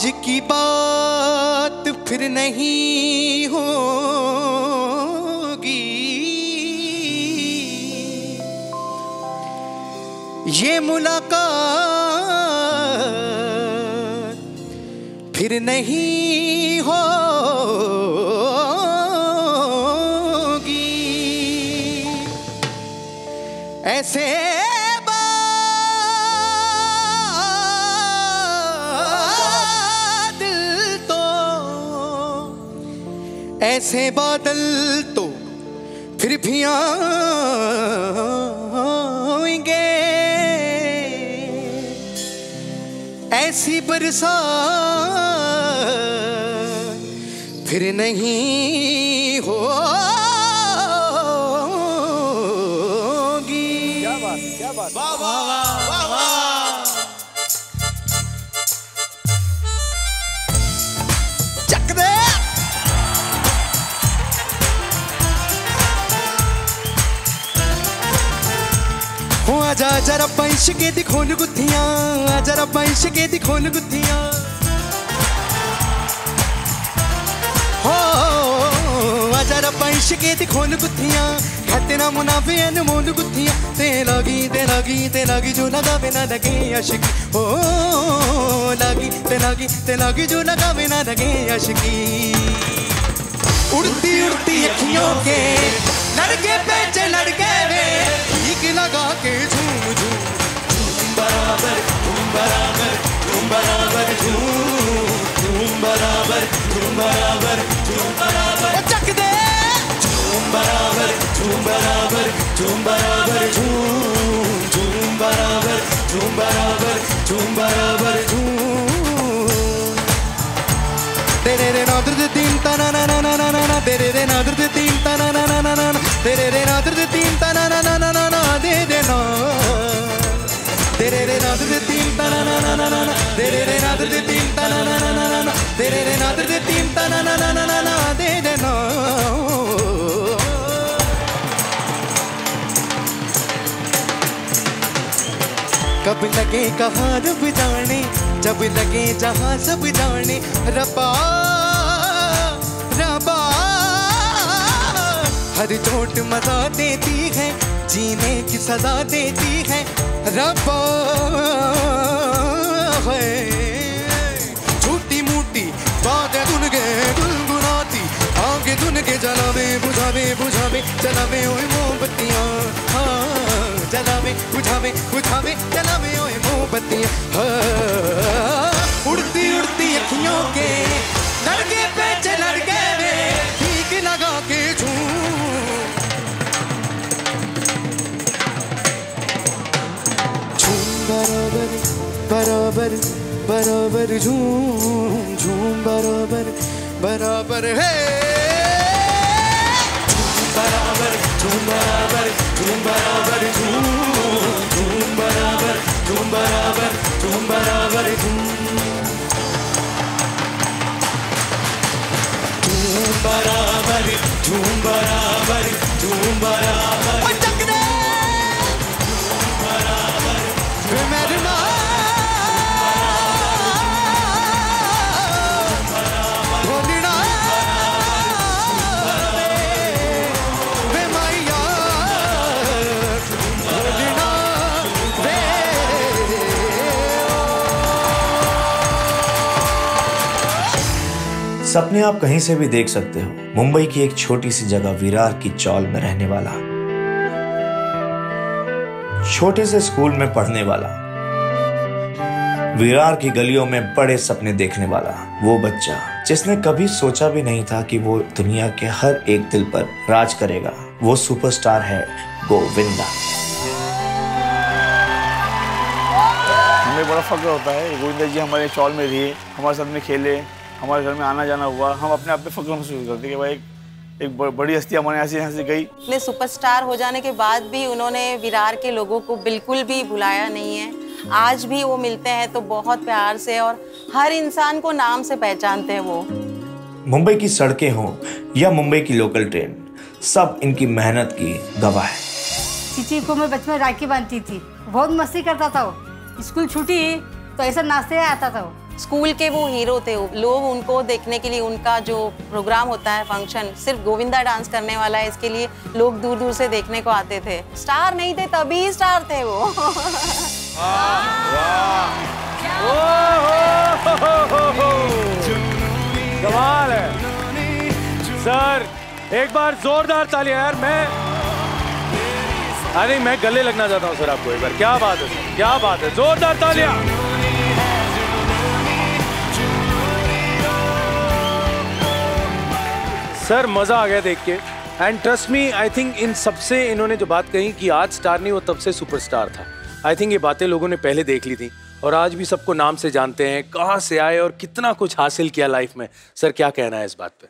आज की बात फिर नहीं होगी। ये मुलाकात फिर नहीं होगी। ऐसे ऐसे बादल तो फिर भी आएँगे। ऐसी बरसा फिर नहीं होगी जरा रब्बा के दी खोल गुत्थियाँ आजा रब्बा इश्के दी खोल गुत्थियाँ। हो आजा रब्बा इश्के दी खोल खतना मुनाफे अनमोल गुत्थियाँ। तेरा गी तेरा गी तेरा गी जो लगा ना लगे अशकी। हो, लागी तेरा गी तेरा गी जो लगावे ना लगे अशकी। उड़ती उड़ती अखियों के, लड़के पे लड़के वे ठीक लगा के झूम बराबर झूम बराबर, झूम झूम बराबर झूम बराबर झूम बराबर, झूम। तेरे रे नादर तीन तना, ना ना ना ना ना तेरे रे नादर तीन ना ना ना ना, तेरे रे कब लगे कहाँ रब जाने, जब लगे जहाँ सब जाने रबा रबा हर चोट मज़ा देती है, जीने की सजा देती है रबा है। छोटी मोटी बातें सुन के गुनगुनाती, आगे धुन के जलावे, बुझावे बुझावे, जलावे ओए मोमबत्तियाँ। हाँ जलावे बुझावे बुझावे जलावे ओए मोमबत्तियाँ हाँ उड़ती उड़ती अखियों के लड़के पे चे लड़के वे ठीक लगा के झूम झूम बराबर बराबर बराबर झूम झूम बराबर बराबर है बराबर झूम बराबर झूम बराबर झूम झूम बराबर सपने आप कहीं से भी देख सकते हो। मुंबई की एक छोटी सी जगह विरार की चौल में रहने वाला। छोटे से स्कूल में पढ़ने वाला। विरार की गलियों में बड़े सपने देखने वाला। वो बच्चा, जिसने कभी सोचा भी नहीं था कि वो दुनिया के हर एक दिल पर राज करेगा। वो सुपरस्टार है, गोविंदा। हमें बड़ा फख्र होता है गोविंदा जी हमारे चौल में रहे हमारे साथ में खेले। हमारे घर में आना जाना हुआ। हम अपने आप पे फख्र महसूस करते कि भाई एक- एक बड़ी हस्ती हमारे यहाँ से यहाँ से गई। इतने सुपरस्टार हो जाने के बाद भी उन्होंने विरार के लोगों को बिल्कुल भी भुलाया नहीं है। आज भी वो मिलते हैं तो बहुत प्यार से और हर इंसान को नाम से पहचानते हैं वो। मुंबई की सड़कें हों या मुंबई की लोकल ट्रेन सब इनकी मेहनत की गवाह है। चीची को मैं बचपन राखी बांधती थी। बहुत मस्ती करता था वो। स्कूल छुट्टी तो ऐसा नाश्ते आता था वो। स्कूल के वो हीरो थे, लोग उनको देखने के लिए उनका जो प्रोग्राम होता है फ़ंक्शन सिर्फ़ गोविंदा डांस करने वाला है, इसके लिए लोग दूर दूर से देखने को आते थे। स्टार नहीं थे, तभी स्टार थे वो। कमाल है। सर, एक बार जोरदार तालियाँ, यार, मैं अरे, मैं गले लगना चाहता हूँ, सर, आपको एक बार। क्या बात है क्या बात है? जोरदार तालियाँ। सर मज़ा आ गया देख के। And trust me I think इन सबसे इन्होंने जो बात कही कि आज स्टार नहीं वो तब से सुपरस्टार था। आई थिंक ये बातें लोगों ने पहले देख ली थी। और आज भी सबको नाम से जानते हैं कहाँ से आए और कितना कुछ हासिल किया लाइफ में। सर क्या कहना है इस बात पे?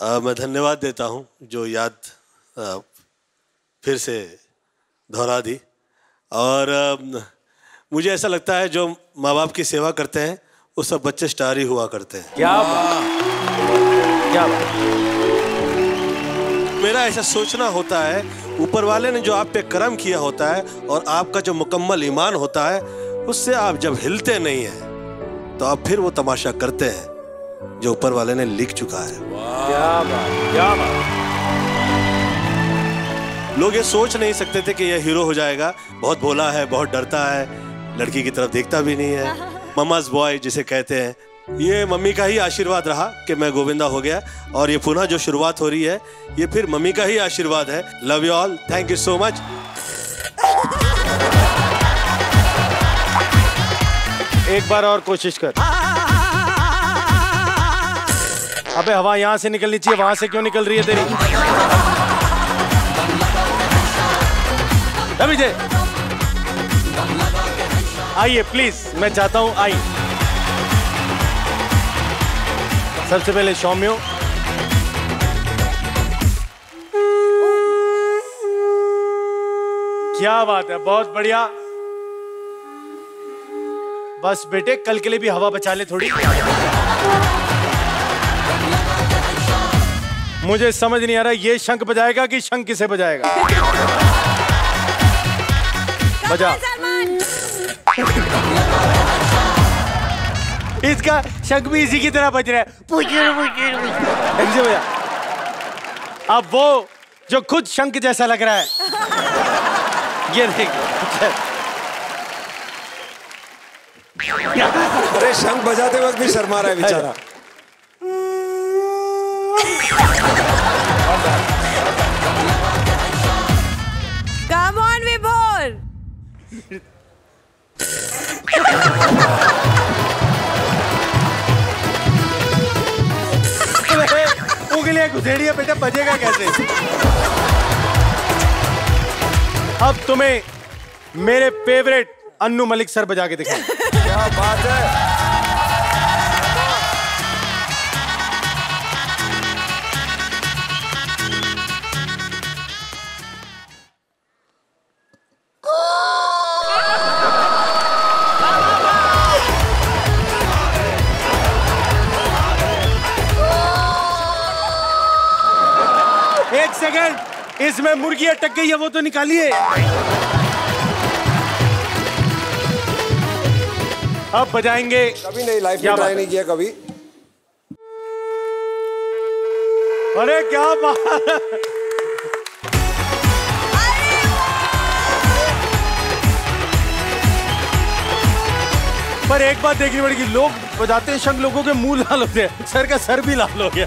आ, मैं धन्यवाद देता हूँ जो याद आ, फिर से दोहरा दी। और आ, मुझे ऐसा लगता है जो माँ बाप की सेवा करते हैं वो सब बच्चे स्टार ही हुआ करते हैं। क्या बात। क्या बात। मेरा ऐसा सोचना होता है ऊपर वाले ने जो आप पे कर्म किया होता है और आपका जो मुकम्मल ईमान होता है उससे आप जब हिलते नहीं हैं तो आप फिर वो तमाशा करते हैं जो ऊपर वाले ने लिख चुका है। क्या बात क्या बात। लोग ये सोच नहीं सकते थे कि यह हीरो हो जाएगा। बहुत भोला है बहुत डरता है लड़की की तरफ़ देखता भी नहीं है। ममाज बॉय जिसे कहते हैं ये मम्मी का ही आशीर्वाद रहा कि मैं गोविंदा हो गया और ये पुनः जो शुरुआत हो रही है, ये फिर मम्मी का ही आशीर्वाद है। Love you all thank you so much एक बार और कोशिश कर। अबे, हवा यहाँ से निकलनी चाहिए, वहाँ से क्यों निकल रही है तेरी? आइए प्लीज़ मैं चाहता हूँ, आइए। सबसे पहले सौम्यो। क्या बात है बहुत बढ़िया। बस बेटे कल के लिए भी हवा बचा ले थोड़ी। मुझे समझ नहीं आ रहा ये शंख बजाएगा कि शंख किसे बजाएगा? बजा। इसका शंख भी इसी की तरह बज रहा है पूछिए। ऐसे बजा अब वो जो खुद शंख जैसा लग रहा है ये देख अरे शंख बजाते वक्त भी शर्मा रहा है बेचारा Come on, Vibhor! घुसेड़ी है बेटा, बजेगा कैसे? अब तुम्हें मेरे फेवरेट अन्नू मलिक सर बजा के दिखाएँ। क्या बात है? एक सेकंड। इसमें मुर्गी अटक गई है वो तो निकालिए। अब बजाएँगे कभी नहीं लाइफ में ट्राई नहीं किया कभी। अरे क्या बात पर एक बात देखनी पड़ेगी लोग बजाते हैं शंख लोगों के मुँह लाल होते हैं सर का सर भी लाल हो गया।